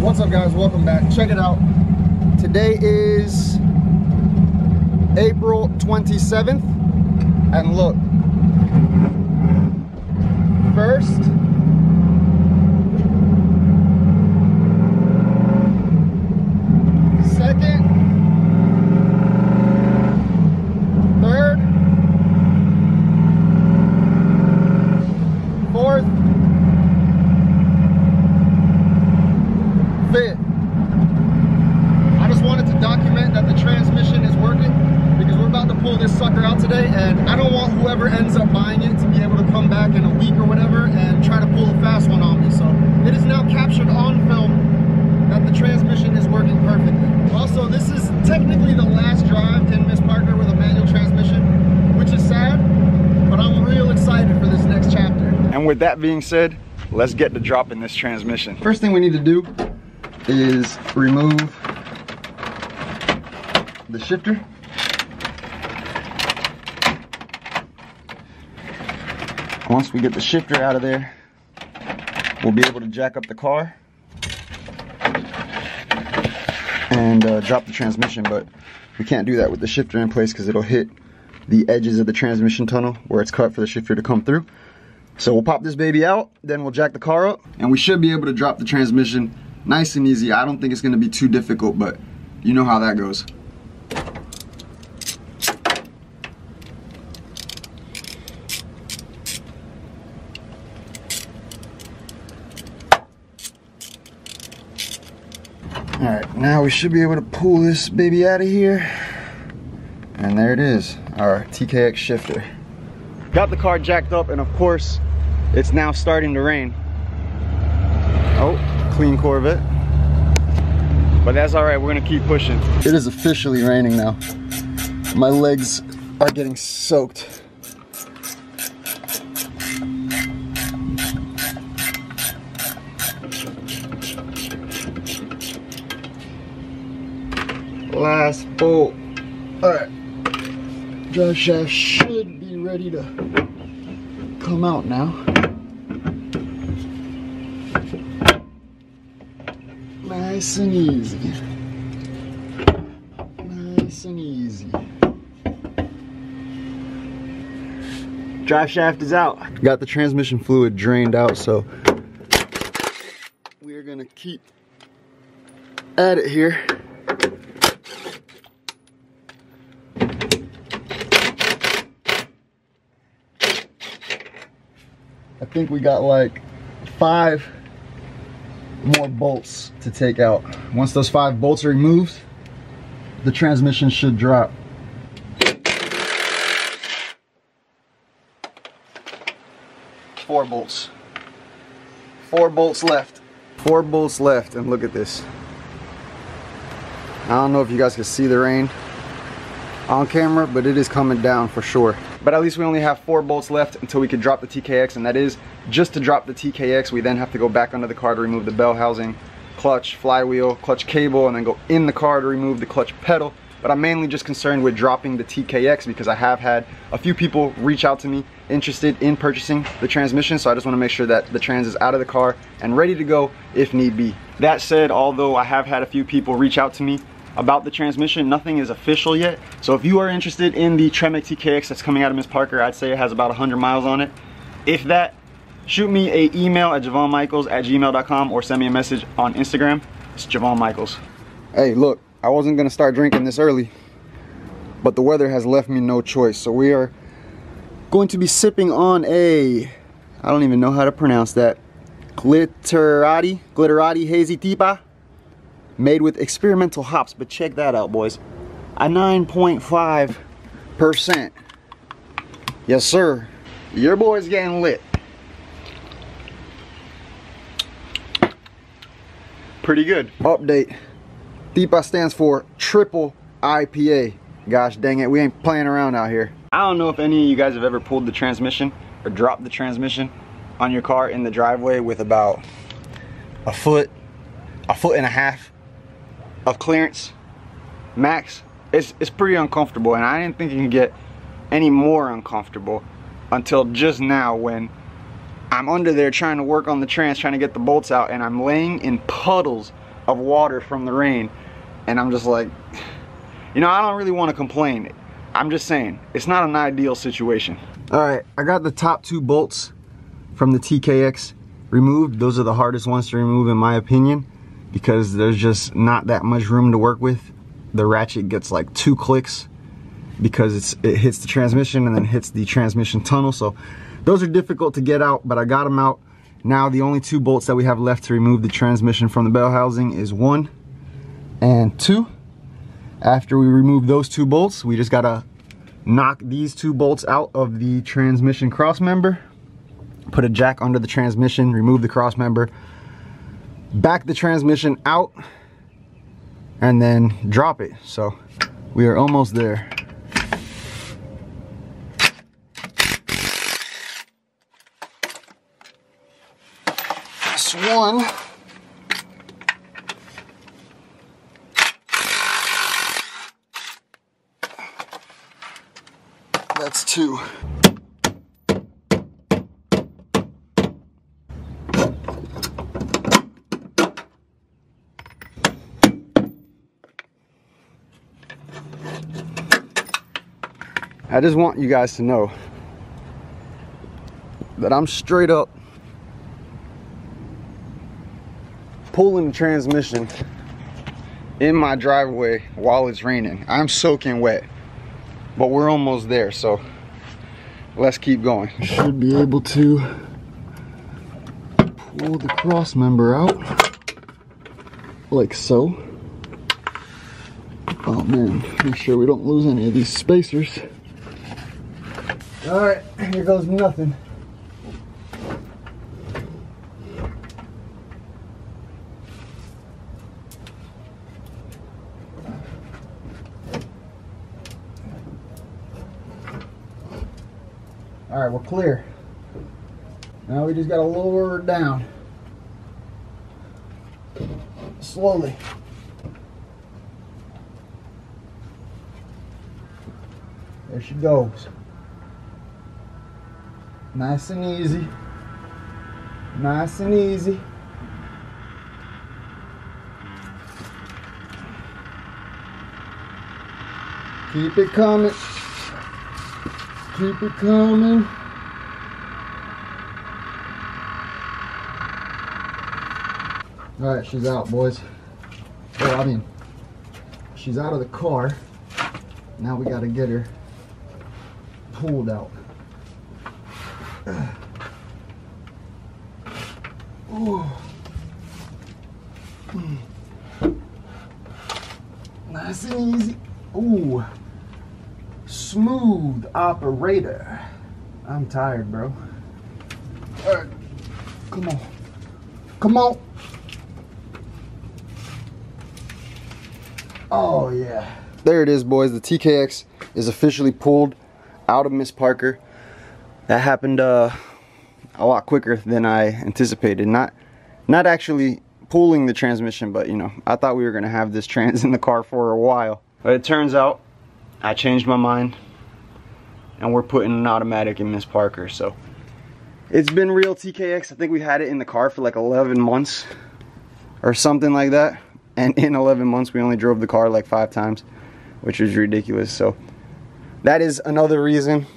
What's up guys, welcome back. Check it out. Today is April 27th. And look, first, second, third, fourth, fifth. I just wanted to document that the transmission is working because we're about to pull this sucker out today and I don't want whoever ends up buying it to be able to come back in a week or whatever and try to pull a fast one on me. So it is now captured on film that the transmission is working perfectly. Also, this is technically the last drive in Miss Parker with a manual transmission, which is sad, but I'm real excited for this next chapter. And with that being said, let's get to dropping this transmission. First thing we need to do is remove the shifter. Once we get the shifter out of there, we'll be able to jack up the car and uh, drop the transmission, but we can't do that with the shifter in place because it'll hit the edges of the transmission tunnel where it's cut for the shifter to come through. So we'll pop this baby out, then we'll jack the car up, and we should be able to drop the transmission nice and easy. I don't think it's gonna be too difficult, but you know how that goes. All right, now we should be able to pull this baby out of here. And there it is, our TKX shifter. Got the car jacked up and of course, it's now starting to rain. Oh, clean Corvette. But that's all right, we're gonna keep pushing. It is officially raining now. My legs are getting soaked. Last bolt. Alright. Drive shaft should ready to come out now. Nice and easy. Nice and easy. Drive shaft is out. Got the transmission fluid drained out, so we're gonna keep at it here. I think we got like five more bolts to take out. Once those five bolts are removed, the transmission should drop. Four bolts. Four bolts left. Four bolts left, and look at this. I don't know if you guys can see the rain on camera, but it is coming down for sure. But at least we only have four bolts left until we can drop the TKX, and that is just to drop the TKX, we then have to go back under the car to remove the bell housing, clutch, flywheel, clutch cable, and then go in the car to remove the clutch pedal. But I'm mainly just concerned with dropping the TKX because I have had a few people reach out to me interested in purchasing the transmission, so I just want to make sure that the trans is out of the car and ready to go if need be. That said, although I have had a few people reach out to me about the transmission. Nothing is official yet. So if you are interested in the Tremec TKX that's coming out of Miss Parker, I'd say it has about 100 miles on it. If that, shoot me a email at jovanmichaels at gmail.com or send me a message on Instagram. It's Jovan Michaels. Hey, look, I wasn't gonna start drinking this early, but the weather has left me no choice. So we are going to be sipping on a, I don't even know how to pronounce that, glitterati, glitterati hazy tipa, made with experimental hops. But check that out, boys, a 9.5%. Yes, sir. Your boy's getting lit. Pretty good. Update. TIPA stands for triple IPA. Gosh dang it, we ain't playing around out here. I don't know if any of you guys have ever pulled the transmission or dropped the transmission on your car in the driveway with about a foot, a foot and a half of clearance max. It's, it's pretty uncomfortable and I didn't think it can get any more uncomfortable until just now when I'm under there trying to work on the trans, trying to get the bolts out and I'm laying in puddles of water from the rain. And I'm just like, you know, I don't really want to complain. I'm just saying, it's not an ideal situation. All right, I got the top two bolts from the TKX removed. Those are the hardest ones to remove in my opinion because there's just not that much room to work with. The ratchet gets like two clicks because it's it hits the transmission and then hits the transmission tunnel. So those are difficult to get out, but I got them out. Now the only two bolts that we have left to remove the transmission from the bell housing is one and two. After we remove those two bolts, we just gotta knock these two bolts out of the transmission cross member, put a jack under the transmission, remove the cross member, back the transmission out, and then drop it. So we are almost there. This one That's two. I just want you guys to know that I'm straight up pulling the transmission in my driveway while it's raining. I'm soaking wet but we're almost there so let's keep going. Should be able to pull the cross member out like so. Oh man make sure we don't lose any of these spacers all right here goes nothing All right, we're clear. Now we just gotta lower her down. Slowly. There she goes. Nice and easy. Nice and easy. Keep it coming. Keep it coming. All right, she's out, boys. Well, I mean, she's out of the car. Now we got to get her pulled out. Ooh. Hmm. Nice and easy. Ooh smooth operator. I'm tired, bro. All right, come on. Come on. Oh, yeah. There it is, boys. The TKX is officially pulled out of Miss Parker. That happened uh, a lot quicker than I anticipated. Not, not actually pulling the transmission, but you know, I thought we were gonna have this trans in the car for a while. But it turns out I changed my mind and we're putting an automatic in Miss Parker. So it's been real TKX. I think we had it in the car for like 11 months or something like that. And in 11 months, we only drove the car like five times, which is ridiculous. So that is another reason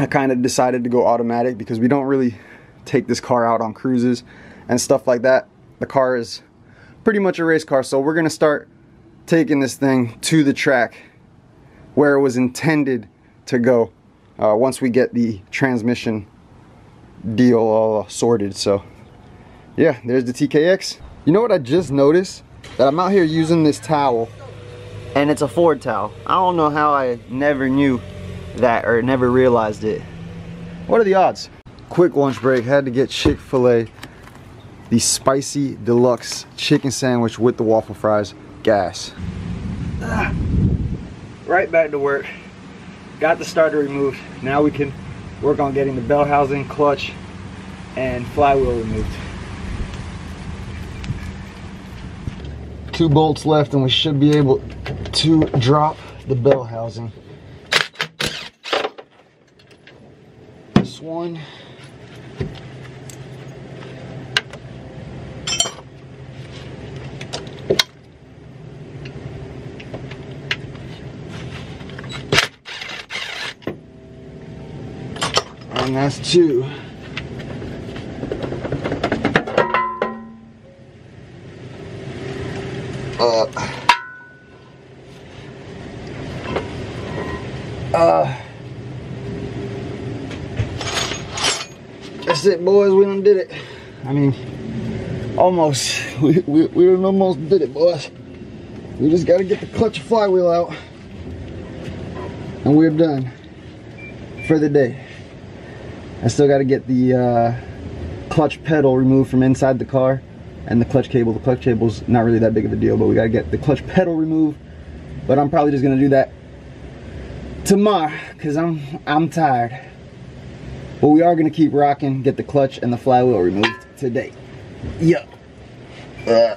I kind of decided to go automatic because we don't really take this car out on cruises and stuff like that. The car is pretty much a race car. So we're gonna start taking this thing to the track where it was intended to go uh, once we get the transmission deal all sorted. So yeah, there's the TKX. You know what I just noticed? That I'm out here using this towel and it's a Ford towel. I don't know how I never knew that or never realized it. What are the odds? Quick lunch break, had to get Chick-fil-A the spicy deluxe chicken sandwich with the waffle fries gas. Ah right back to work. Got the starter removed. Now we can work on getting the bell housing, clutch, and flywheel removed. Two bolts left and we should be able to drop the bell housing. one. And that's two. Uh, uh, that's it, boys. We done did it. I mean, almost. We, we, we done almost did it, boys. We just got to get the clutch flywheel out. And we're done for the day. I still got to get the uh, clutch pedal removed from inside the car and the clutch cable. The clutch cable's not really that big of a deal, but we got to get the clutch pedal removed. But I'm probably just going to do that tomorrow because I'm, I'm tired. But we are going to keep rocking, get the clutch and the flywheel removed today. Yup. Uh.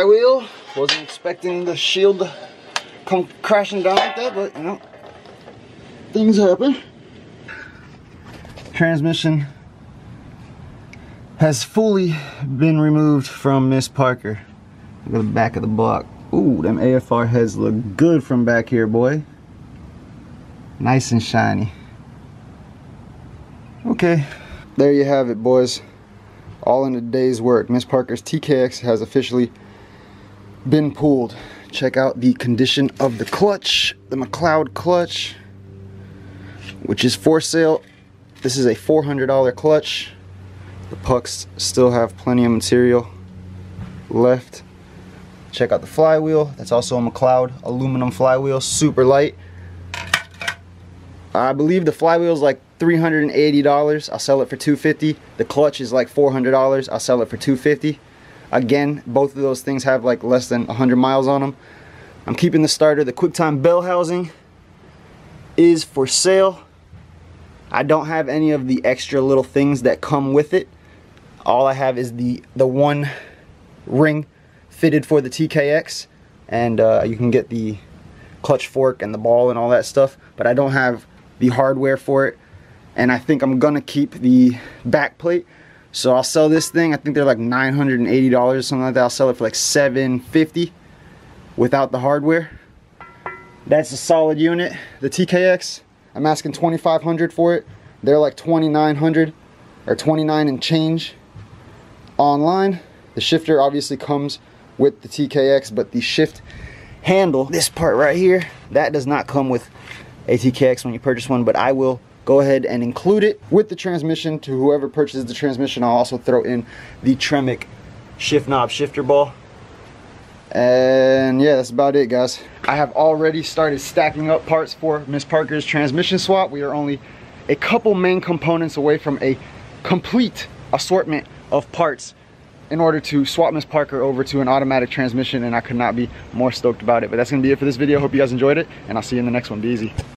flywheel. Wasn't expecting the shield to come crashing down like that, but you know, things happen. Transmission has fully been removed from Miss Parker. Look at the back of the block. Ooh, them AFR heads look good from back here, boy. Nice and shiny. Okay, there you have it, boys all in a day's work. Miss Parker's TKX has officially been pulled. Check out the condition of the clutch, the McLeod clutch, which is for sale. This is a $400 clutch. The pucks still have plenty of material left. Check out the flywheel. That's also a McLeod aluminum flywheel, super light. I believe the flywheel is like $380. I'll sell it for 250. The clutch is like $400. I'll sell it for $250. Again, both of those things have like less than 100 miles on them. I'm keeping the starter. The QuickTime bell housing is for sale. I don't have any of the extra little things that come with it. All I have is the, the one ring fitted for the TKX. And uh, you can get the clutch fork and the ball and all that stuff. But I don't have the hardware for it and I think I'm gonna keep the back plate so I'll sell this thing. I think they're like $980 or something like that. I'll sell it for like 750 without the hardware. That's a solid unit. The TKX I'm asking 2,500 for it. They're like 2,900 or 29 and change online. The shifter obviously comes with the TKX but the shift handle this part right here that does not come with a TKX when you purchase one but I will go ahead and include it with the transmission to whoever purchases the transmission. I'll also throw in the Tremec shift knob shifter ball. And yeah, that's about it, guys. I have already started stacking up parts for Miss Parker's transmission swap. We are only a couple main components away from a complete assortment of parts in order to swap Miss Parker over to an automatic transmission and I could not be more stoked about it. But that's gonna be it for this video. Hope you guys enjoyed it and I'll see you in the next one. Be easy.